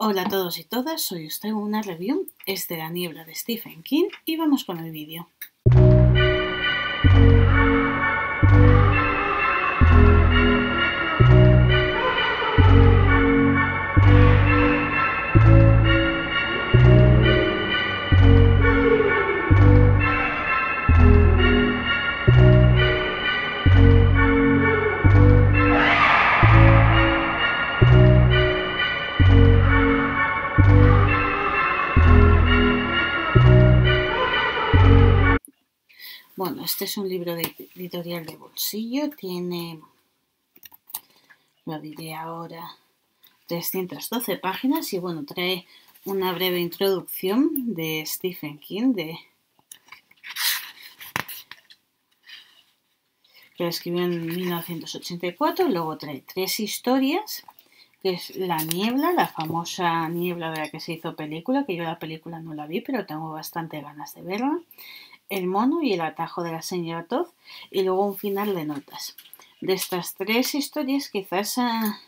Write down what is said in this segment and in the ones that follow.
Hola a todos y todas, hoy os una review, es de la niebla de Stephen King y vamos con el vídeo. Bueno, este es un libro de editorial de bolsillo, tiene, lo diré ahora, 312 páginas y bueno, trae una breve introducción de Stephen King, de, que lo escribió en 1984, luego trae tres historias, que es La Niebla, la famosa niebla de la que se hizo película, que yo la película no la vi, pero tengo bastante ganas de verla el mono y el atajo de la señora Todd y luego un final de notas. De estas tres historias, quizás a,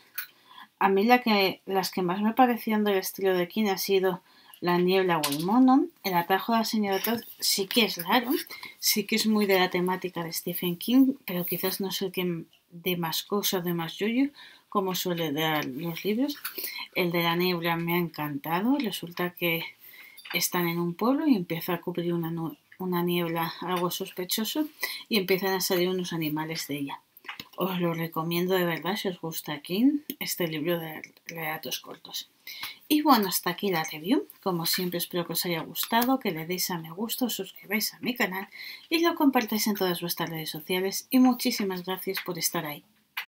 a mí la que, las que más me parecieron del estilo de King ha sido La niebla o el mono. El atajo de la señora Todd sí que es raro, sí que es muy de la temática de Stephen King, pero quizás no es el que de más cosas, de más yuyu, como suele dar los libros. El de la niebla me ha encantado. Resulta que están en un pueblo y empieza a cubrir una, una niebla algo sospechoso y empiezan a salir unos animales de ella. Os lo recomiendo de verdad si os gusta aquí este libro de relatos cortos. Y bueno, hasta aquí la review. Como siempre espero que os haya gustado, que le deis a me gusta, os suscribáis a mi canal y lo compartáis en todas vuestras redes sociales y muchísimas gracias por estar ahí.